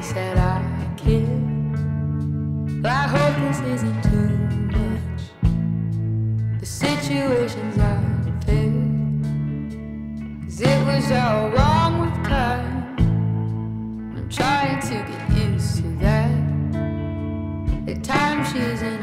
Said that I give. I hope this isn't too much. The situation's unfair. Cause it was all wrong with time. I'm trying to get used to that. At times she's in